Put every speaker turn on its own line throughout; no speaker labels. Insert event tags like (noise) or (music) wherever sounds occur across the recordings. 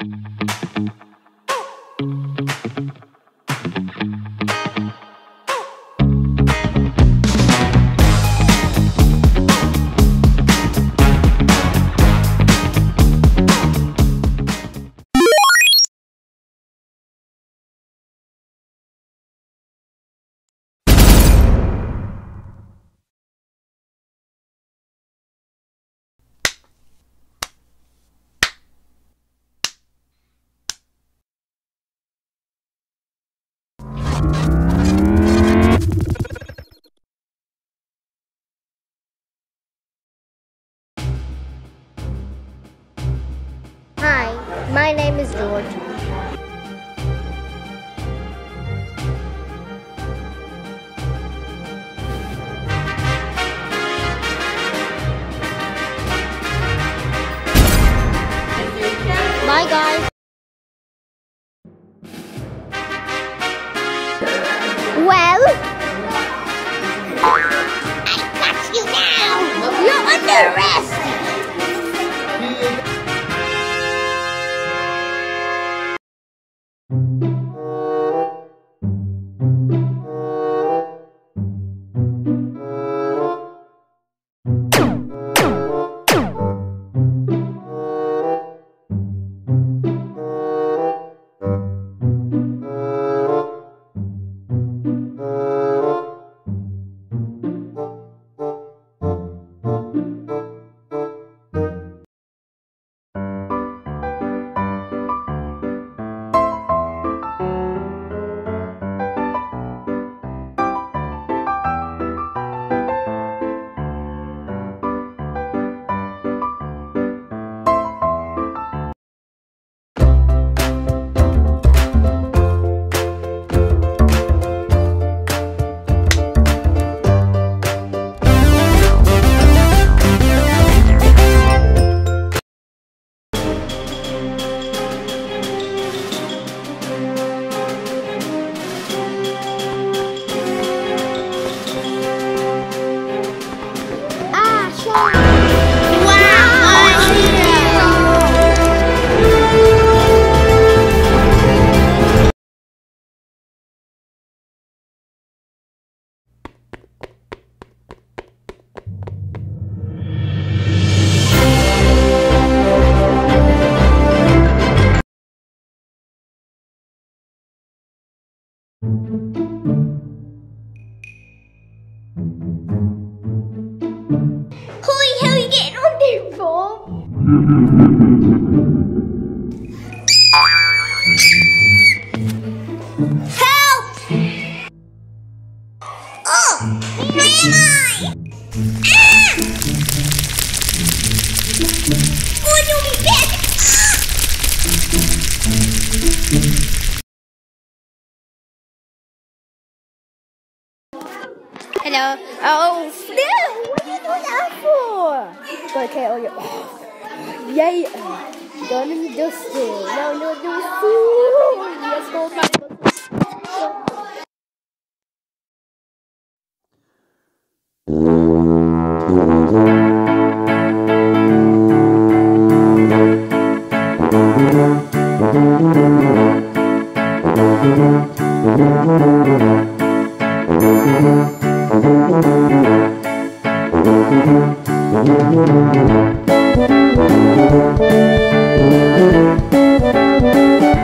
Hi, name is George. Bye, guys. Well, I got you now. You're under arrest. Ah, sure. The hell you getting on there for? Help! Oh? Ah! Ah! Hello. Oh, no! What are you doing that for? Go, okay, (gasps) oh, yeah. Oh, yeah. Don't let me do still. No, no, do still. Yes, go, Thank Thank you.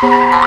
Thank